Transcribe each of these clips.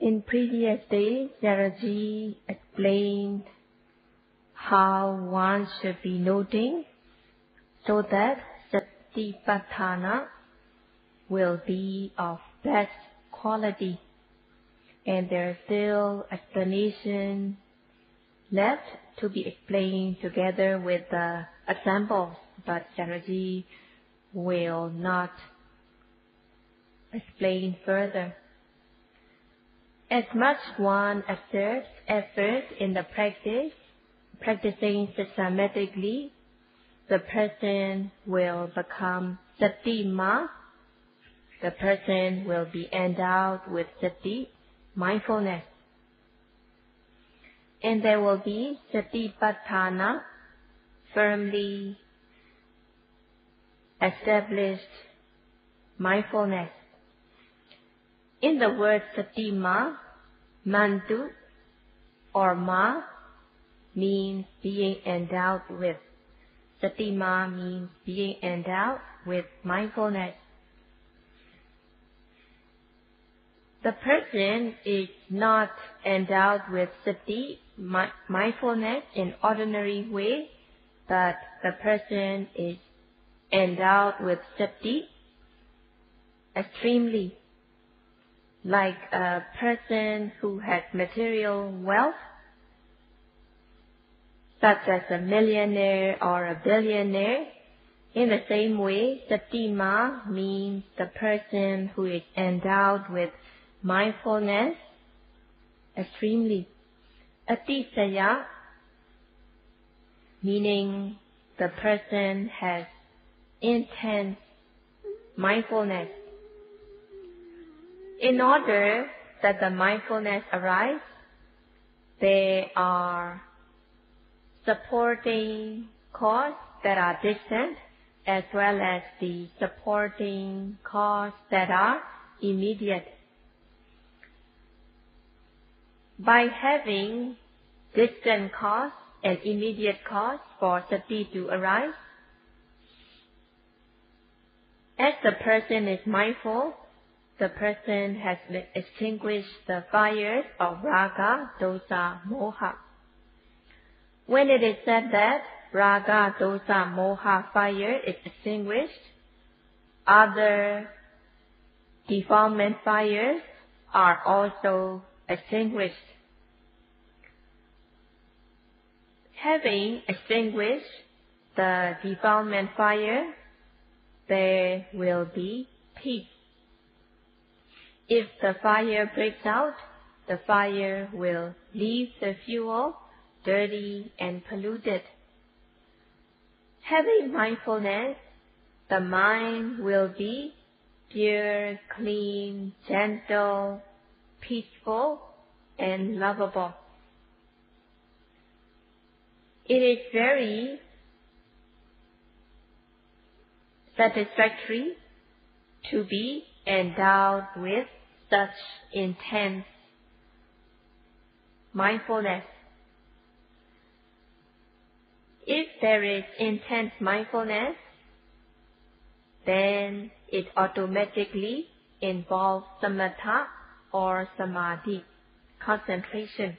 In previous days, Jaraji explained how one should be noting so that Satipatthana will be of best quality. And there is still explanation left to be explained together with the examples, but Jaraji will not explain further. As much one exerts effort in the practice, practicing systematically, the person will become sati ma. The person will be endowed with sati, mindfulness. And there will be satipatthana, firmly established mindfulness. In the word satima, mantu or ma means being endowed with. Satima means being endowed with mindfulness. The person is not endowed with sati, mindfulness in ordinary way, but the person is endowed with sati extremely like a person who has material wealth, such as a millionaire or a billionaire. In the same way, satima means the person who is endowed with mindfulness extremely. Atisaya meaning the person has intense mindfulness in order that the mindfulness arise, there are supporting cause that are distant as well as the supporting cause that are immediate. By having distant cause and immediate cause for sati to arise, as the person is mindful, the person has extinguished the fires of raga, dosa, moha. When it is said that raga, dosa, moha fire is extinguished, other defilement fires are also extinguished. Having extinguished the defilement fire, there will be peace. If the fire breaks out, the fire will leave the fuel dirty and polluted. Having mindfulness, the mind will be pure, clean, gentle, peaceful, and lovable. It is very satisfactory to be endowed with such intense mindfulness. If there is intense mindfulness, then it automatically involves samatha or samadhi, concentration.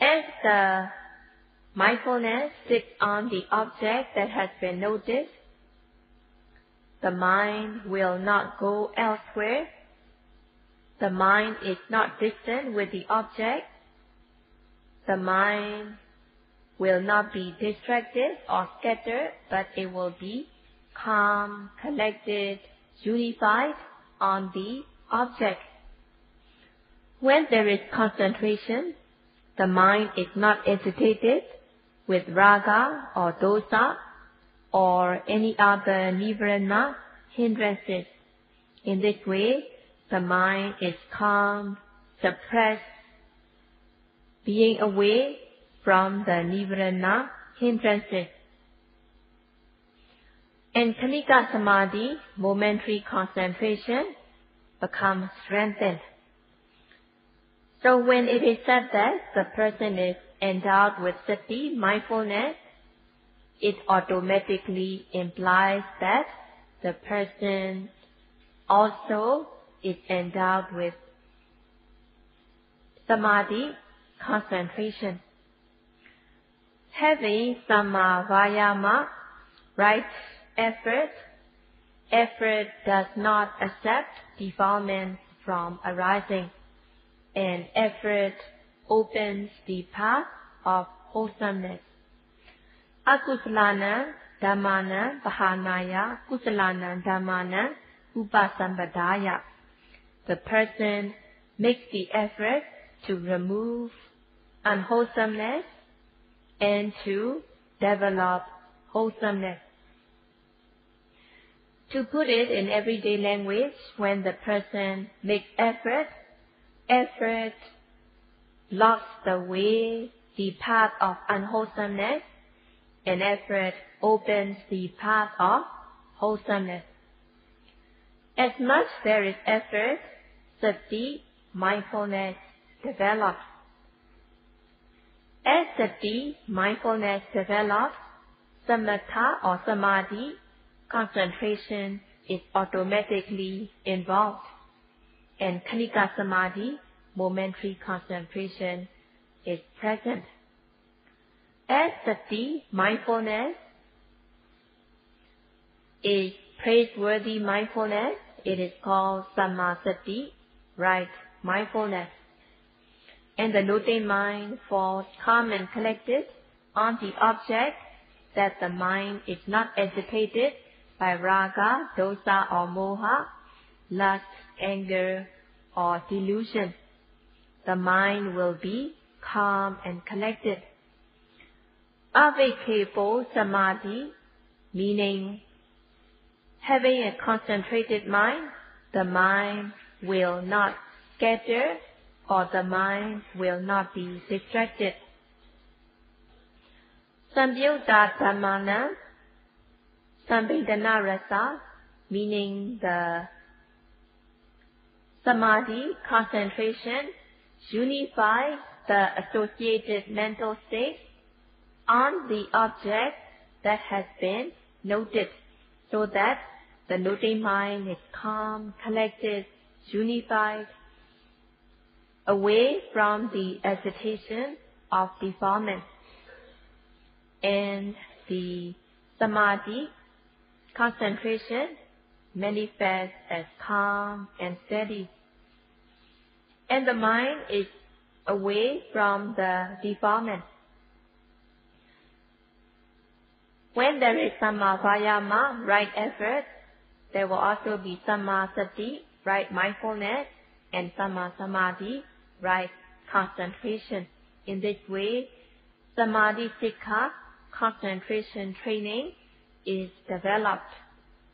As the mindfulness sits on the object that has been noticed, the mind will not go elsewhere. The mind is not distant with the object. The mind will not be distracted or scattered, but it will be calm, collected, unified on the object. When there is concentration, the mind is not agitated with raga or dosa or any other nivarana hindrances. In this way, the mind is calm, suppressed, being away from the nivarana hindrances. And Khanika Samadhi, momentary concentration, becomes strengthened. So when it is said that the person is endowed with sati, mindfulness, it automatically implies that the person also is endowed with samadhi concentration. Having samma vayama, right effort, effort does not accept defilement from arising, and effort opens the path of wholesomeness. Akusalana dhammana pahanaya kusalana dhammana upasampadaya. The person makes the effort to remove unwholesomeness and to develop wholesomeness. To put it in everyday language, when the person makes effort, effort blocks the way, the path of unwholesomeness, and effort opens the path of wholesomeness. As much there is effort, sati, mindfulness develops. As sati, mindfulness develops, samatha or samadhi, concentration is automatically involved. And khanika samadhi, momentary concentration, is present. As the sati, mindfulness, is praiseworthy mindfulness, it is called samma sati, right mindfulness. And the noting mind falls calm and collected on the object that the mind is not agitated by raga, dosa or moha, lust, anger or delusion. The mind will be calm and collected. Avikepo samadhi, meaning having a concentrated mind, the mind will not scatter or the mind will not be distracted. Samyutta Sambhedana rasa, meaning the samadhi concentration unifies the associated mental state on the object that has been noted so that the noting mind is calm, collected, unified, away from the agitation of defilement. And the samadhi concentration manifests as calm and steady. And the mind is away from the defilement. When there is samma vayama, right effort, there will also be samma sati, right mindfulness, and samma samadhi, right concentration. In this way, samadhi sikha, concentration training, is developed,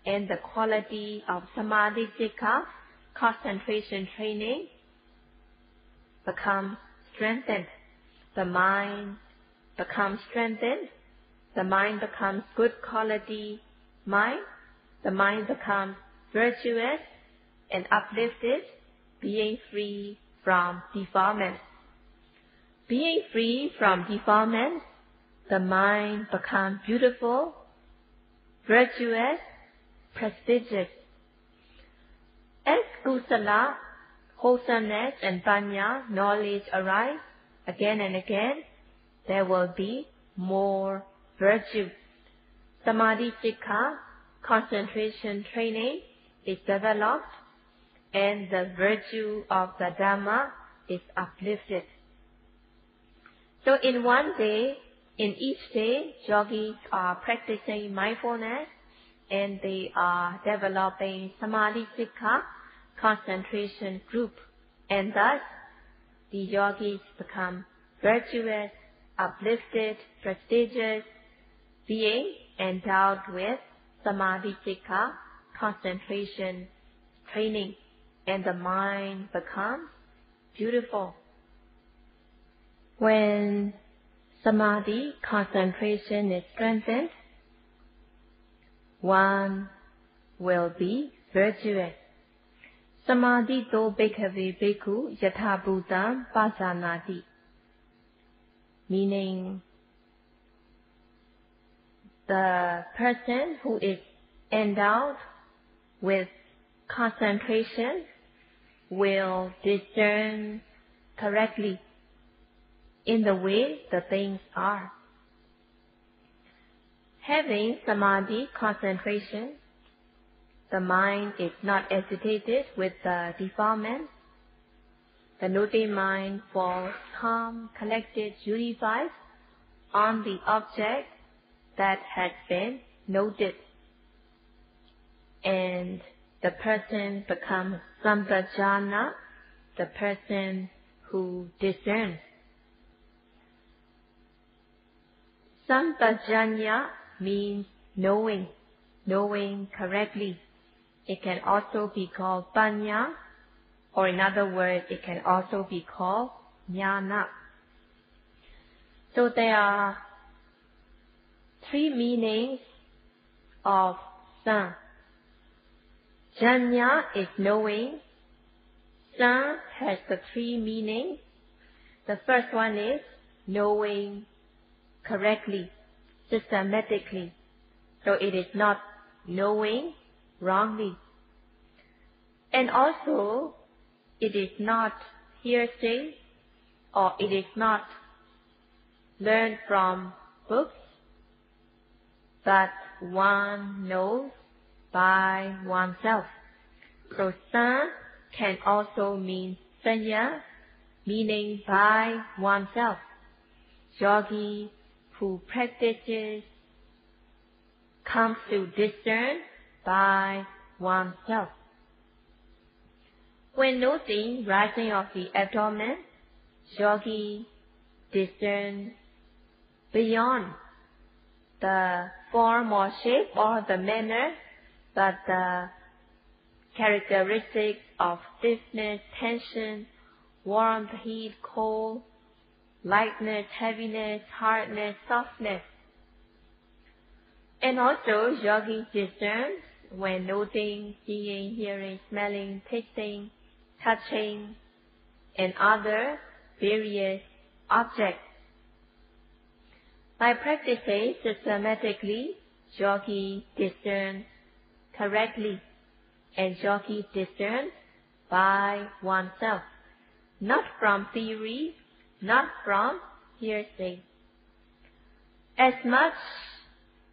and the quality of samadhi sikha, concentration training, becomes strengthened. The mind becomes strengthened. The mind becomes good quality mind. The mind becomes virtuous and uplifted, being free from defilement. Being free from defilement, the mind becomes beautiful, virtuous, prestigious. As kusala, wholesomeness and panya, knowledge arise again and again, there will be more virtue. Samadhi sikha, concentration training, is developed and the virtue of the Dhamma is uplifted. So in one day, in each day, yogis are practicing mindfulness and they are developing samadhi sikha, concentration group, and thus the yogis become virtuous, uplifted, prestigious, being endowed with samadhi concentration training and the mind becomes beautiful. When samadhi concentration is strengthened, one will be virtuous. Samadhi to bhikkhave bhikkhu yatha bhutam pajanati. Meaning, the person who is endowed with concentration will discern correctly in the way the things are. Having samadhi concentration, the mind is not agitated with the defilement. The noting mind falls calm, collected, unified on the object that has been noted. And the person becomes sampajana, the person who discerns. Sampajanya means knowing, knowing correctly. It can also be called panya, or in other words, it can also be called jnana. So there are three meanings of san. Janya is knowing. San has the three meanings. The first one is knowing correctly, systematically. So it is not knowing wrongly. And also, it is not hearsay or it is not learned from books, but one knows by oneself. So san can also mean sanya, meaning by oneself. Yogi who practices comes to discern by oneself. When noting rising of the abdomen, yogi discerns beyond the form or shape or the manner, but the characteristics of stiffness, tension, warmth, heat, cold, lightness, heaviness, hardness, softness. And also, yogi discerns when noting, seeing, hearing, smelling, tasting, touching, and other various objects. By practicing systematically, yogi discerns correctly, and yogi discerns by oneself, not from theory, not from hearsay. As much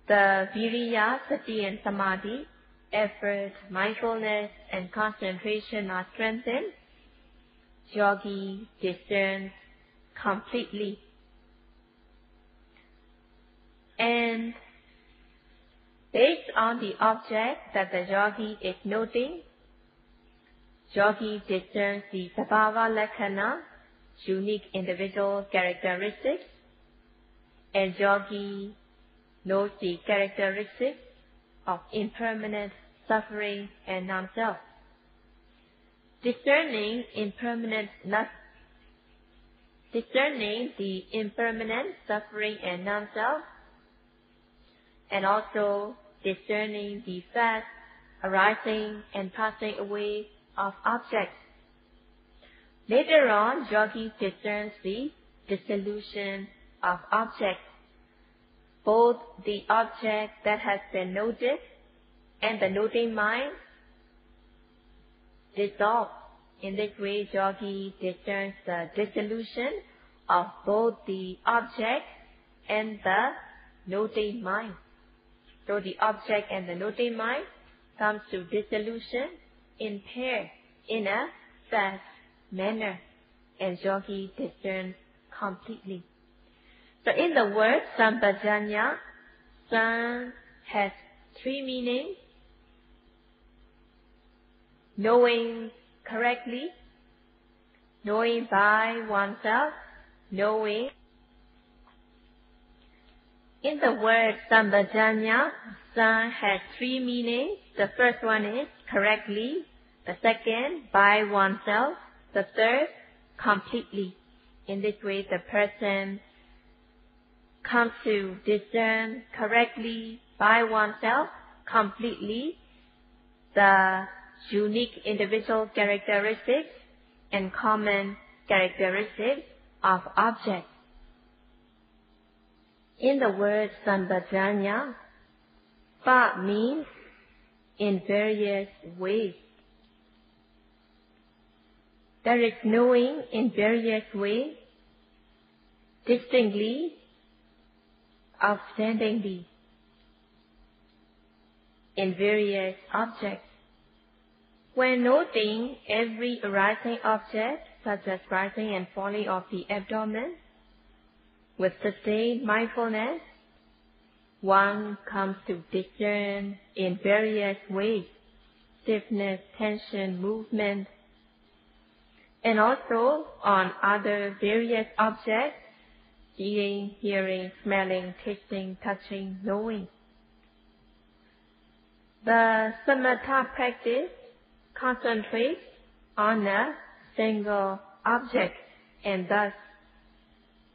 the viriya, sati and samadhi, effort, mindfulness and concentration are strengthened, yogi discerns completely. And based on the object that the yogi is noting, yogi discerns the sabhava lakkhana, unique individual characteristics, and yogi knows the characteristics of impermanent suffering and non-self. Discerning impermanent not discerning the impermanent suffering and non-self, and also discerning the fast arising and passing away of objects. Later on, yogi discerns the dissolution of objects, both the object that has been noted and the noting mind dissolve. In this way, yogi discerns the dissolution of both the object and the noting mind. So the object and the mind comes to dissolution in pair, in a fast manner, and yogi discerns completely. So in the word sampajanya, san has three meanings. Knowing correctly, knowing by oneself, knowing in the word sampajanya, san has three meanings. The first one is correctly, the second by oneself, the third completely. In this way, the person comes to discern correctly by oneself completely the unique individual characteristics and common characteristics of objects. In the word sampajanya, pa means in various ways. There is knowing in various ways, distinctly, outstandingly, in various objects. When noting every arising object, such as rising and falling of the abdomen, with sustained mindfulness, one comes to discern in various ways stiffness, tension, movement, and also on other various objects, seeing, hearing, smelling, tasting, touching, knowing. The samatha practice concentrates on a single object and thus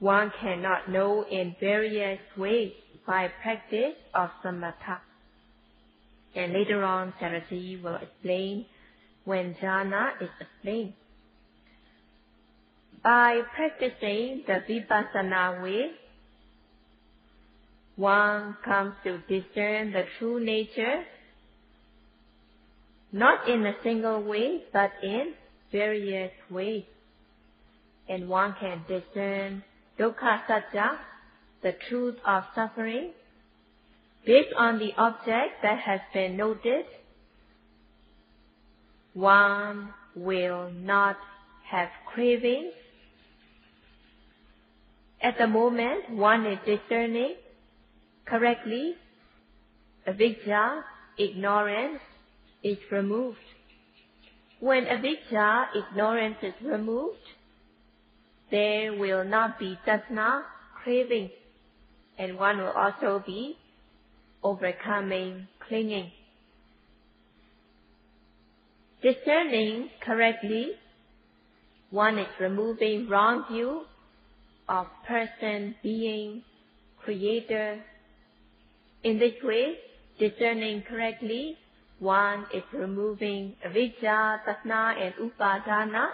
one cannot know in various ways by practice of samatha. And later on, Saraswati will explain when jhana is explained. By practicing the vipassana way, one comes to discern the true nature, not in a single way, but in various ways. And one can discern dukkha satya, the truth of suffering, based on the object that has been noted, one will not have cravings. At the moment one is discerning correctly, avidya, ignorance, is removed. When avidya, ignorance is removed, there will not be tanha, craving, and one will also be overcoming clinging. Discerning correctly, one is removing wrong view of person, being, creator. In this way, discerning correctly, one is removing avidya, tanha, and upadana,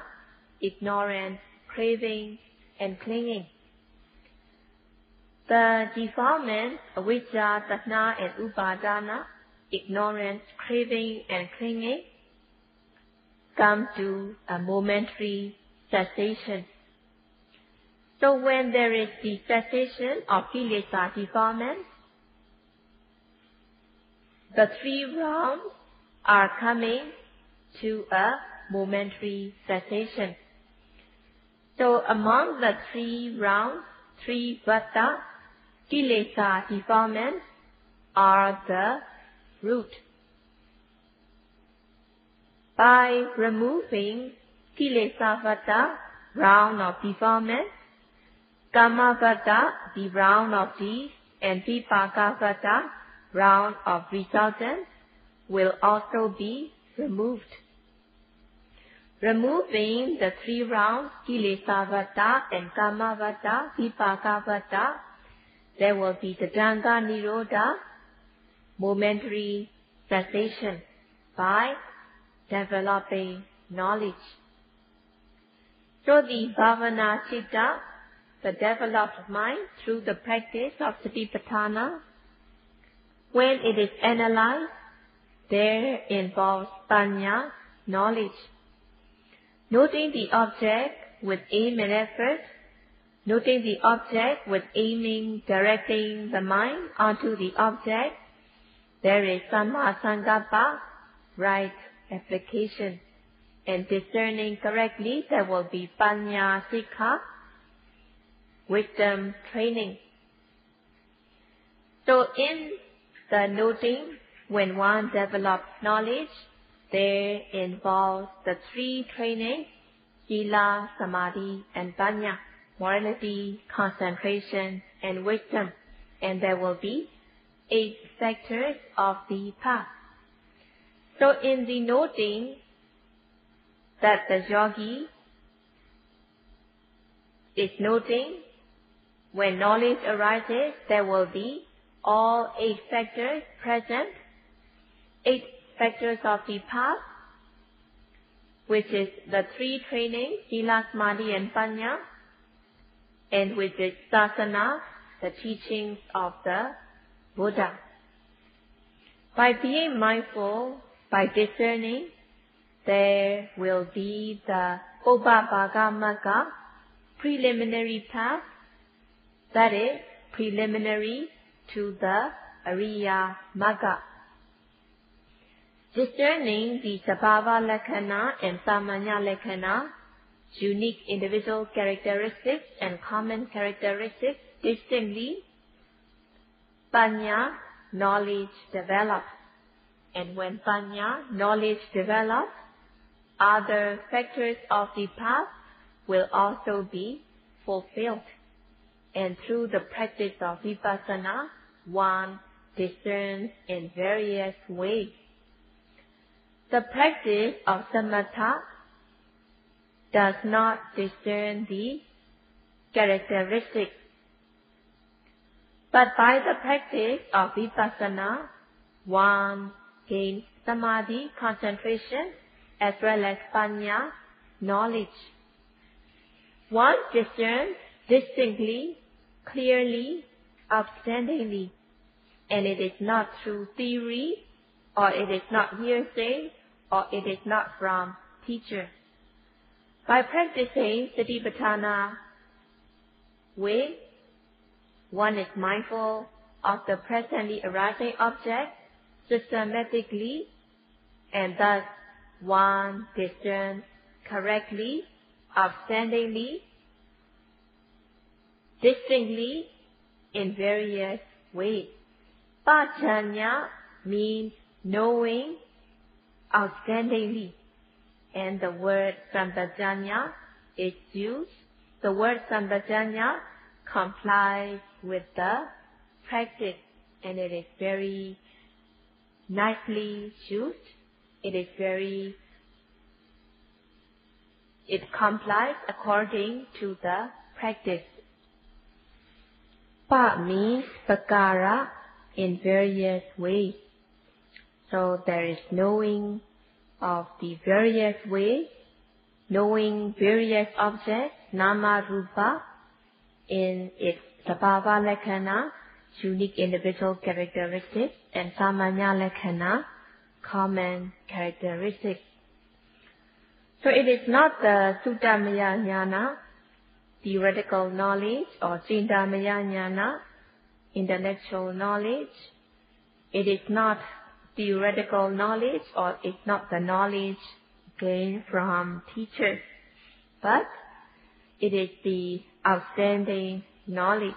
ignorance, craving, and clinging. The defilement, avidya, tanha, and upadana, ignorance, craving, and clinging, come to a momentary cessation. So when there is the cessation of kilesa defilement, the three realms are coming to a momentary cessation. So among the three rounds, three vata, kilesa defilements are the root. By removing kilesa vata, round of defilement, kama vata, the round of deeds, and vipaka vata, round of resultants, will also be removed. Removing the three rounds, Kilesavata and Kamavata, Vipakavata, there will be the Danga Nirodha, momentary cessation by developing knowledge. So the Bhavana Chitta, the developed mind through the practice of Satipatthana, when it is analyzed, there involves panya, knowledge. Noting the object with aim and effort, noting the object with aiming, directing the mind onto the object, there is sankappa, right application. And discerning correctly, there will be panya sikha, wisdom training. So in the noting when one develops knowledge, there involves the three trainings, sila, samadhi, and panya, morality, concentration, and wisdom. And there will be eight factors of the path. So in the noting that the yogi is noting, when knowledge arises, there will be all eight factors present eight factors of the path, which is the three trainings, Sila, Samadhi, and Panya, and which is Sasana, the teachings of the Buddha. By being mindful, by discerning, there will be the Upabagamagga preliminary path, that is, preliminary to the Ariya Magga. Discerning the Sabhava Lakkhana and Samanya Lakkhana, unique individual characteristics and common characteristics distinctly, Panya, knowledge develops. And when Panya, knowledge develops, other factors of the path will also be fulfilled. And through the practice of vipassana, one discerns in various ways. The practice of samatha does not discern the characteristics. But by the practice of vipassana, one gains samadhi, concentration, as well as panya, knowledge. One discerns distinctly, clearly, outstandingly, and it is not through theory, or it is not hearsay, or it is not from teacher. By practicing Satipatthana way, one is mindful of the presently arising object systematically, and thus one discerns correctly, outstandingly, distinctly in various ways. Pachanya means knowing outstandingly, and the word Sampajanya is used. The word Sampajanya complies with the practice, and it is very nicely used it is very, it complies according to the practice. Pa means pakara in various ways. So there is knowing of the various ways, knowing various objects, nama rupa, in its sabhava lakkhana, unique individual characteristics, and samanya lakkhana, common characteristics. So it is not the Suttamaya Jnana, theoretical knowledge, or Chintamaya Jnana, intellectual knowledge. It is not theoretical knowledge, or it's not the knowledge gained from teachers, but it is the outstanding knowledge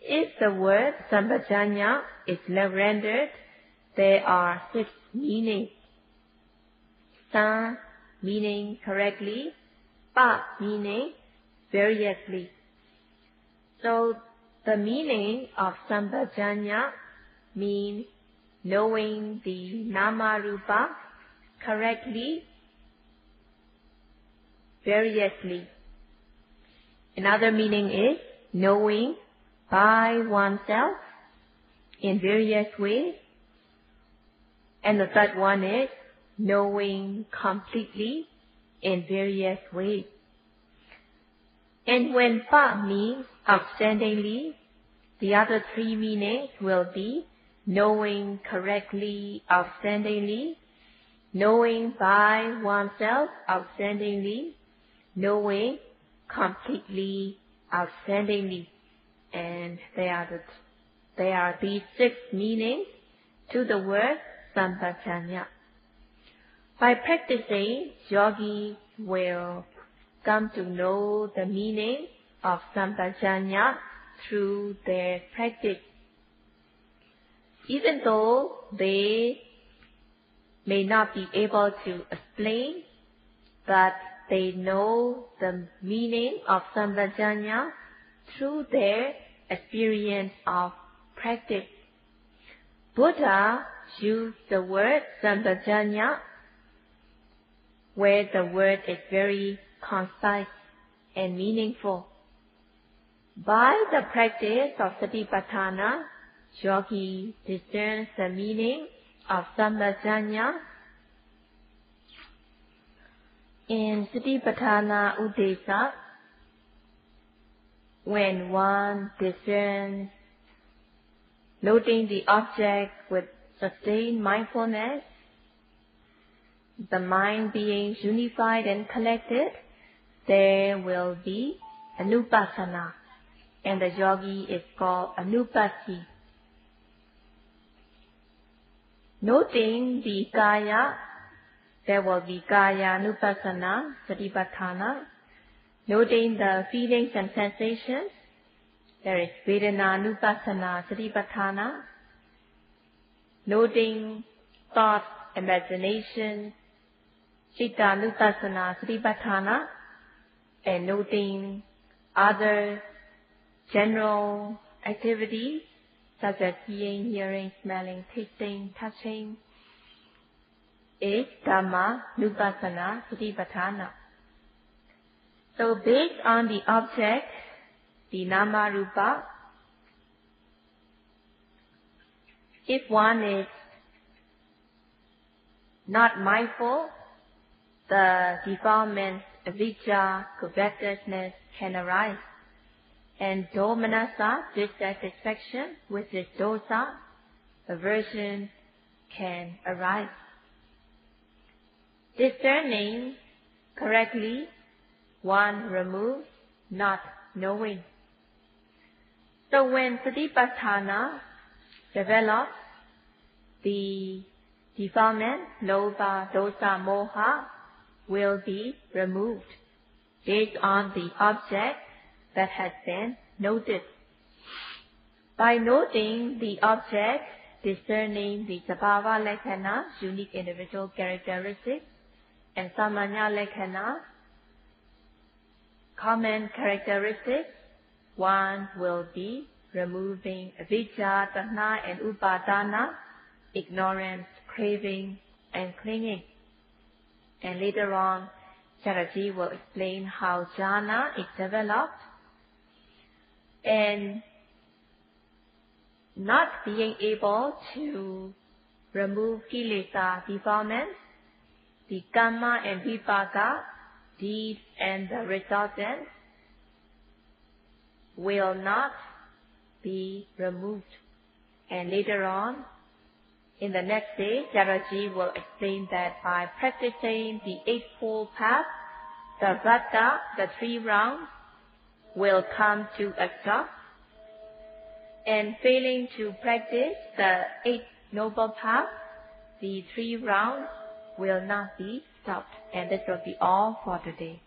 If the word sampajanya is rendered, there are six meanings. Sa meaning correctly, pa meaning variously. So the meaning of sampajanya means knowing the nama rupa correctly, variously. Another meaning is knowing by oneself in various ways. And the third one is knowing completely in various ways. And when pa means outstandingly, the other three meanings will be knowing correctly outstandingly, knowing by oneself outstandingly, knowing completely outstandingly and they are the, they are these six meanings to the word sampajanya. By practicing, yogi will come to know the meaning of sampajanya through their practice. Even though they may not be able to explain, but they know the meaning of sampajanya through their experience of practice. Buddha used the word sampajanya where the word is very concise and meaningful. By the practice of satipatthana, yogi discerns the meaning of sampajanya. In satipatthana udesa, when one discerns, noting the object with sustained mindfulness, the mind being unified and collected, there will be anupassana, and the yogi is called anupassi. Noting the kaya, there will be kaya anupassana, satipatthana. Noting the feelings and sensations, there is vedana anupassana, satipatthana. Noting thoughts, imagination, citta anupassana, satipatthana. And noting other general activities such as seeing, hearing, smelling, tasting, touching, is Dhamma Nupassana Satipatthana. So based on the object, the Nama Rupa, if one is not mindful, the defilements, avijja, covetousness can arise and domanassa, dissatisfaction with this dosa, aversion can arise. Discerning correctly, one removes not knowing. So when satipatthana develops, the defilement, lobha, dosa, moha, will be removed based on the object that has been noted. By noting the object, discerning the sabhava lakkhana, unique individual characteristics, and samanya lakkhana, common characteristics, one will be removing avijja, tanha, and upadana, ignorance, craving, and clinging. And later on, Chatterjee will explain how jhana is developed and not being able to remove kilesa defilements, the karma and vipaka, deeds and the resultant, will not be removed. And later on, in the next day, Chatterjee will explain that by practicing the Eightfold Path, the Vrata, the three rounds, will come to a stop. And failing to practice the Eight Noble Path, the three rounds will not be stopped. And this will be all for today.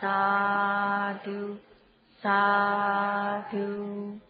Sadhu, sadhu.